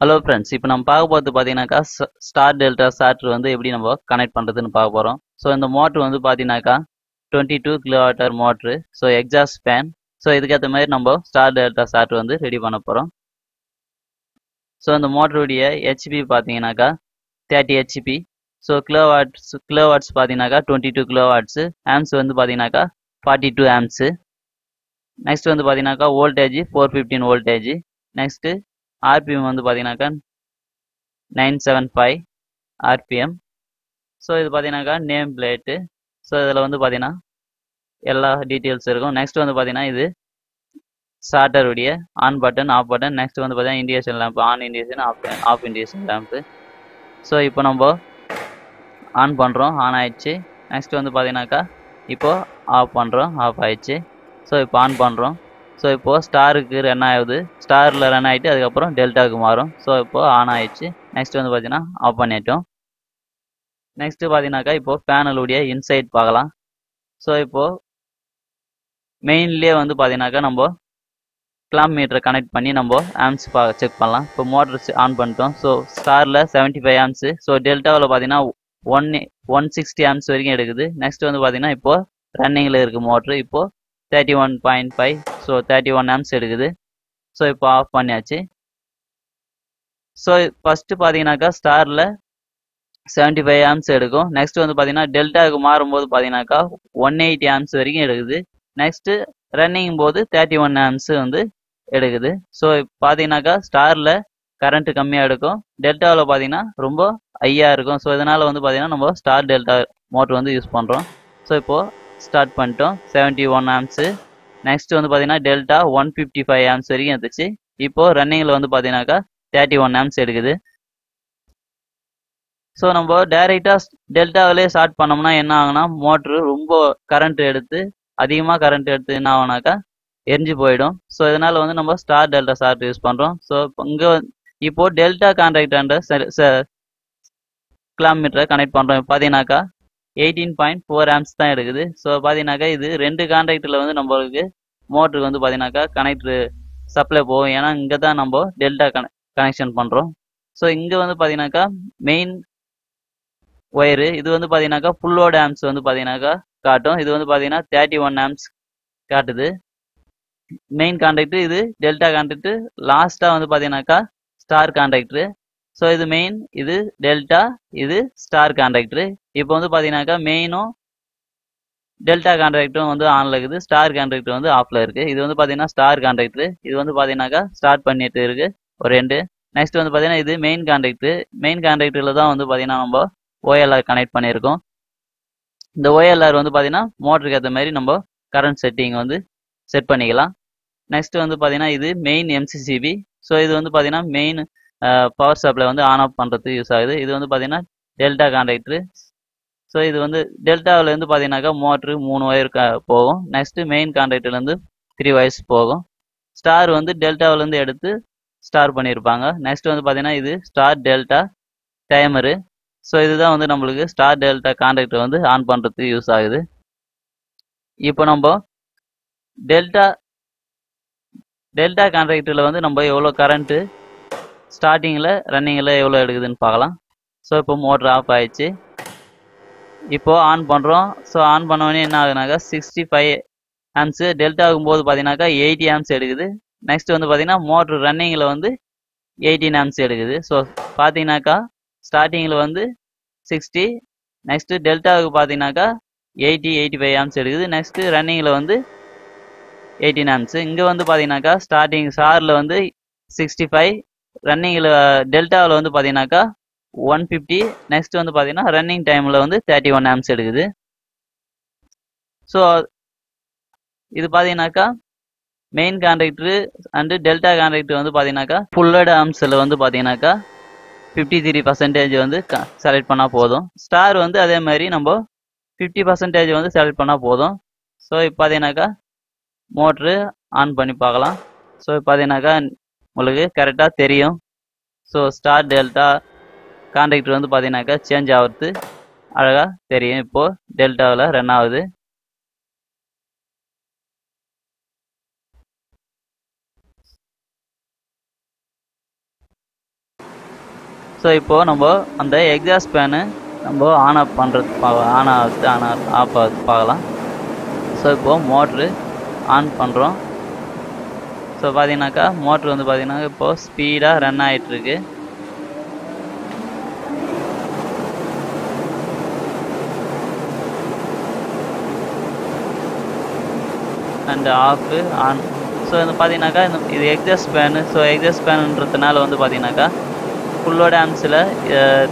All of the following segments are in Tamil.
ஹலோ ஃப்ரெண்ட்ஸ் இப்போ நம்ம பார்க்க போகிறது பார்த்தீங்கன்னாக்கா ஸ்டார் டெல்டா சார்ட்ரு வந்து எப்படி நம்ம கனெக்ட் பண்ணுறதுன்னு பார்க்க போகிறோம் ஸோ இந்த மோட்ரு வந்து பார்த்தீங்கன்னாக்கா twenty two kilowatt motor so exhaust fan so இதுக்கேற்ற மாதிரி நம்ம ஸ்டார் டெல்டா சார்ட் வந்து ரெடி பண்ண போகிறோம் ஸோ இந்த மோட்டருடைய ஹெச்பி பார்த்தீங்கன்னாக்கா thirty HP so kilowatts kilowatts பார்த்தீங்கன்னாக்கா டுவெண்ட்டி டூ கிலோவாட்ஸு ஆம்ஸ் வந்து பார்த்தீங்கன்னாக்கா ஃபார்ட்டி டூ ஆம்ஸு நெக்ஸ்ட் வந்து பார்த்தீங்கன்னாக்கா voltage four fifteen voltage next RPM வந்து பார்த்தீங்கன்னாக்கா nine seven five RPM so இது பார்த்தீங்கன்னாக்கா நேம் பிளேட்டு ஸோ இதில் வந்து பார்த்தீங்கன்னா எல்லா டீட்டெயில்ஸ் இருக்கும். நெக்ஸ்ட் வந்து பார்த்தீங்கன்னா இது ஸ்டார்டருடைய on button off button next வந்து பார்த்தீங்கன்னா indication lamp on indication off off indication lamp so இப்போ நம்ம ஆன் பண்ணுறோம் ஆன் ஆயிடுச்சு. நெக்ஸ்ட் வந்து பார்த்தீங்கன்னாக்கா இப்போது ஆஃப் பண்ணுறோம் ஆஃப் ஆயிடுச்சு. ஸோ இப்போ ஆன் பண்ணுறோம் ஸோ இப்போது ஸ்டாருக்கு ரன் ஆகுது. ஸ்டாரில் ரன் ஆகிட்டு அதுக்கப்புறம் டெல்டாவுக்கு மாறும். ஸோ இப்போது ஆன் ஆயிடுச்சு. நெக்ஸ்ட் வந்து பார்த்தீங்கன்னா ஆஃப் பண்ணிட்டோம். நெக்ஸ்ட்டு பார்த்தீங்கன்னாக்கா இப்போது பேனலுடைய இன்சைட் பார்க்கலாம். ஸோ இப்போது மெயின்லேயே வந்து பார்த்தீங்கன்னாக்கா நம்ம கிளாம் மீட்டரை கனெக்ட் பண்ணி நம்ம ஆம்ஸ் பா செக் பண்ணலாம். இப்போ மோட்டர் ஆன் பண்ணிட்டோம். ஸோ ஸ்டாரில் செவன்ட்டி ஃபைவ் ஆம்ஸு ஸோ டெல்டாவில் பார்த்தீங்கன்னா ஒன் ஒன் சிக்ஸ்டி ஆம்ஸ் வரைக்கும் எடுக்குது. நெக்ஸ்ட் வந்து பார்த்தீங்கன்னா இப்போது ரன்னிங்கில் இருக்குது மோட்ரு இப்போது thirty one point five so thirty one amps எடுக்குது ஸோ இப்போ ஆஃப் பண்ணியாச்சு. ஸோ ஃபஸ்ட்டு பார்த்தீங்கன்னாக்கா ஸ்டாரில் செவன்ட்டி ஃபைவ் ஆம்ஸ் எடுக்கும். நெக்ஸ்ட் வந்து பார்த்தீங்கன்னா டெல்டாவுக்கு மாறும்போது பார்த்தீங்கன்னாக்கா ஒன் எயிட்டி ஆம்ஸ் வரைக்கும் எடுக்குது. நெக்ஸ்ட்டு ரன்னிங் போது தேர்ட்டி ஒன் ஆம்ஸ் வந்து எடுக்குது. ஸோ பார்த்தீங்கன்னாக்கா ஸ்டாரில் கரண்ட்டு கம்மியாக எடுக்கும். டெல்டாவில் பார்த்தீங்கன்னா ரொம்ப ஹையாக இருக்கும். ஸோ இதனால் வந்து பார்த்தீங்கன்னா நம்ம ஸ்டார் டெல்டா மோட்ரு வந்து யூஸ் பண்ணுறோம் ஸோ இப்போது ஸ்டார்ட் பண்ணிட்டோம். செவன்ட்டி ஒன் ஆம்ஸு நெக்ஸ்ட் வந்து பார்த்தீங்கன்னா delta one fifty five amps வரைக்கும் இருந்துச்சு. இப்போது ரன்னிங்கில் வந்து பார்த்தீங்கன்னாக்கா தேர்ட்டி ஒன் ஆம்ஸ் எடுக்குது. ஸோ நம்ம டைரெக்டாக டெல்டாவிலே ஸ்டார்ட் பண்ணோம்னா என்ன ஆகுனா மோட்ரு ரொம்ப கரண்ட் எடுத்து அதிகமாக கரண்ட் எடுத்து என்ன ஆகுனாக்கா எரிஞ்சு போயிடும். ஸோ இதனால் வந்து நம்ம ஸ்டார் டெல்டா ஸ்டார்ட் யூஸ் பண்ணுறோம் ஸோ இங்கே இப்போது டெல்டா கான்ட்ராக்டான்ற கிலோமீட்டரை கனெக்ட் பண்ணுறோம் பார்த்தீங்கன்னாக்கா எயிட்டீன் பாயிண்ட் ஃபோர் ஆம்ஸ் தான் எடுக்குது ஸோ பார்த்தீங்கன்னாக்கா இது ரெண்டு கான்ட்ராக்டில் வந்து நம்மளுக்கு மோட்டருக்கு வந்து பார்த்தீங்கன்னாக்கா கனெக்ட்ரு சப்ளை போகும். ஏன்னா இங்கே தான் நம்ம டெல்டா கனெக் கனெக்ஷன் பண்ணுறோம் ஸோ இங்கே வந்து பார்த்தீங்கன்னாக்கா மெயின் ஒயரு இது வந்து பார்த்தீங்கன்னாக்கா ஃபுல்லோட ஆம்ஸ் வந்து பார்த்தீங்கன்னாக்கா காட்டும். இது வந்து பார்த்தீங்கன்னா தேர்ட்டி ஒன் ஆம்ஸ் காட்டுது. மெயின் கான்ட்ராக்டர் இது டெல்டா கான்ட்ராக்டர் லாஸ்ட்டாக வந்து பார்த்தீங்கன்னாக்கா ஸ்டார் கான்ட்ராக்டரு ஸோ இது மெயின் இது டெல்டா இது ஸ்டார் கான்ட்ராக்டரு இப்போ வந்து பார்த்தீங்கன்னாக்கா மெயினும் டெல்டா கான்ட்ராக்டும் வந்து ஆனில் இருக்குது. ஸ்டார் கான்ட்ராக்ட் வந்து ஆஃபில் இருக்குது இது வந்து பார்த்தீங்கன்னா ஸ்டார் கான்ட்ராக்ட் இது வந்து பார்த்தீங்கன்னாக்கா ஸ்டார்ட் பண்ணிட்டு இருக்கு. ஒரு ரெண்டு. நெக்ஸ்ட் வந்து பார்த்தீங்கன்னா இது மெயின் கான்ட்ராக்ட் மெயின் கான்ட்ராக்டில் தான் வந்து பார்த்தீங்கன்னா நம்ம ஓஎல்ஆர் கனெக்ட் பண்ணியிருக்கோம். இந்த ஓஎல்ஆர் வந்து பார்த்தீங்கன்னா மோட்டருக்கு ஏற்ற மாதிரி நம்ம கரண்ட் செட்டிங் வந்து செட் பண்ணிக்கலாம். நெக்ஸ்ட் வந்து பார்த்தீங்கன்னா இது மெயின் எம்சிசிபி ஸோ இது வந்து பார்த்தீங்கன்னா மெயின் பவர் சப்ளை வந்து ஆன் ஆஃப் பண்ணுறதுக்கு யூஸ் ஆகுது. இது வந்து பார்த்தீங்கன்னா டெல்டா கான்ட்ராக்டர் ஸோ இது வந்து டெல்டாவிலேருந்து பார்த்தீங்கன்னாக்கா மோட்ரு மூணு ஒயர் போகும். நெக்ஸ்ட்டு மெயின் கான்ட்ராக்டர்லேருந்து த்ரீ ஒயர்ஸ் போகும். ஸ்டார் வந்து டெல்டாவிலேருந்து எடுத்து ஸ்டார் பண்ணியிருப்பாங்க நெக்ஸ்ட் வந்து பார்த்தீங்கன்னா இது ஸ்டார் டெல்டா டைமரு ஸோ இதுதான் வந்து நம்மளுக்கு ஸ்டார் டெல்டா கான்ட்ராக்டர் வந்து ஆன் பண்ணுறதுக்கு யூஸ் ஆகுது. இப்போ நம்ம டெல்டா டெல்டா கான்ட்ராக்டரில் வந்து நம்ம எவ்வளோ கரண்ட்டு ஸ்டார்டிங்கில் ரன்னிங்கில் எவ்வளோ எடுக்குதுன்னு பார்க்கலாம். ஸோ இப்போ மோட்ரு ஆஃப் ஆயிடுச்சு. இப்போது ஆன் பண்ணுறோம் ஸோ ஆன் பண்ணோடனே என்ன ஆகுனாக்கா சிக்ஸ்டி ஃபைவ் ஆம்ஸு டெல்டா ஆகும்போது பார்த்தீங்கன்னாக்கா எயிட்டி ஆம்ஸ் எடுக்குது. நெக்ஸ்ட் வந்து பார்த்தீங்கன்னா மோட்ரு ரன்னிங்கில் வந்து எயிட்டீன் ஆம்ஸ் எடுக்குது. ஸோ பார்த்தீங்கன்னாக்கா ஸ்டார்டிங்கில் வந்து சிக்ஸ்டி நெக்ஸ்ட்டு டெல்டாவுக்கு பார்த்தீங்கன்னாக்கா எயிட்டி எயிட்டி ஃபைவ் ஆம்ஸ் எடுக்குது. நெக்ஸ்ட்டு ரன்னிங்கில் வந்து எயிட்டீன் ஆம்ஸு இங்கே வந்து பார்த்தீங்கன்னாக்கா ஸ்டார்டிங் ஸ்டாரில் வந்து சிக்ஸ்டி ஃபைவ் ரன்னிங்கில் டெல்டாவில் வந்து பார்த்தீங்கன்னாக்கா ஒன் ஃபிஃப்டி நெக்ஸ்ட் வந்து பார்த்தீங்கன்னா ரன்னிங் டைமில் வந்து தேர்ட்டி ஒன் ஆம்ஸ் எடுக்குது. ஸோ இது பார்த்தீங்கன்னாக்கா main contractor and delta contractor வந்து பார்த்தீங்கன்னாக்கா ஃபுல்லட் ஆம்ஸில் வந்து பார்த்தீங்கன்னாக்கா ஃபிஃப்டி த்ரீ பர்சன்டேஜ் வந்து செலக்ட் பண்ணால் போதும். ஸ்டார் வந்து அதே மாதிரி நம்ம ஃபிஃப்டி பர்சன்டேஜ் வந்து செலக்ட் பண்ணால் போதும். ஸோ இப்போ பார்த்தீங்கன்னாக்கா மோட்ரு ஆன் பண்ணி பார்க்கலாம் ஸோ இப்போ பார்த்தீங்கன்னாக்கா உங்களுக்கு கரெக்டாக தெரியும். ஸோ ஸ்டார் டெல்டா கான்ட்ராக்டர் வந்து பார்த்தீங்கன்னாக்கா சேஞ்ச் ஆகுறது அழகாக தெரியும். இப்போது டெல்டாவில் ரன் ஆகுது. ஸோ இப்போது நம்ம அந்த எக்ஸாஸ்ட் ஃபேனு நம்ம ஆன் ஆஃப் பண்ணுறது பார்க்கலாம் ஆன் ஆகுது ஆன் ஆஃப் ஆகுது. பார்க்கலாம். ஸோ இப்போது மோட்ரு ஆன் பண்ணுறோம் ஸோ பார்த்தீங்கன்னாக்கா மோட்ரு வந்து பார்த்தீங்கன்னா இப்போது ஸ்பீடாக ரன் ஆகிட்டுருக்கு அண்ட் ஆஃபு ஆன் ஸோ வந்து பார்த்தீங்கன்னாக்கா இந்த இது எக்ஸாஸ்ட் ஃபேனு ஸோ எக்ஸாஸ்ட் ஃபேனுன்றதுனால வந்து பார்த்தீங்கன்னாக்கா ஃபுல்லோட ஆம்ஸில்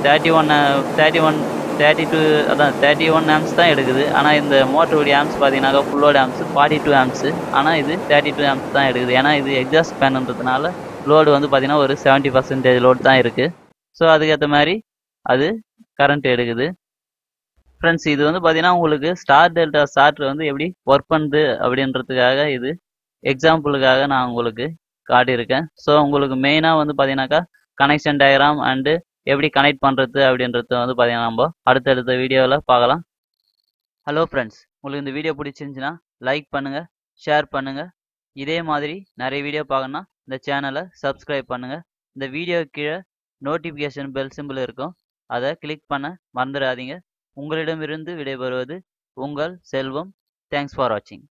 thirty one thirty one thirty two அதான் தேர்ட்டி ஒன் ஆம்ஸ் தான் எடுக்குது. ஆனால் இந்த மோட்டருடைய ஆம்ஸ் பார்த்தீங்கன்னாக்கா ஃபுல்லோட ஆம்ஸ் ஃபார்ட்டி டூ ஆம்ஸு ஆனால் இது தேர்ட்டி டூ ஆம்ஸ் தான் எடுக்குது. ஏன்னா இது எக்ஸாஸ்ட் ஃபேனுன்றதுனால லோடு வந்து பார்த்தீங்கன்னா ஒரு செவன்ட்டி பர்சன்டேஜ் லோடு தான் இருக்குது ஸோ அதுக்கேற்ற மாதிரி அது கரண்ட் எடுக்குது. ஃப்ரெண்ட்ஸ் இது வந்து பார்த்தீங்கன்னா உங்களுக்கு ஸ்டார் டெல்டா ஸ்டார்ட் வந்து எப்படி ஒர்க் பண்ணுது அப்படின்றதுக்காக இது எக்ஸாம்பிளுக்காக நான் உங்களுக்கு காட்டியிருக்கேன். ஸோ உங்களுக்கு மெயினாக வந்து பார்த்தீங்கன்னாக்கா கனெக்ஷன் டயக்ராம் அண்டு எப்படி கனெக்ட் பண்ணுறது அப்படின்றது வந்து பார்த்தீங்கன்னா நம்ம அடுத்தடுத்த வீடியோவில் பார்க்கலாம். ஹலோ ஃப்ரெண்ட்ஸ் உங்களுக்கு இந்த வீடியோ பிடிச்சிருந்துச்சின்னா லைக் பண்ணுங்கள் ஷேர் பண்ணுங்கள் இதே மாதிரி நிறைய வீடியோ பார்க்கணுன்னா இந்த சேனலை சப்ஸ்கிரைப் பண்ணுங்கள் இந்த வீடியோ கீழே நோட்டிஃபிகேஷன் பெல் சிம்பிள் இருக்கும். அதை கிளிக் பண்ண மறந்துடாதீங்க. உங்களிடமிருந்து விடைபெறுவது உங்கள் செல்வம். தேங்க்ஸ் ஃபார் வாட்சிங்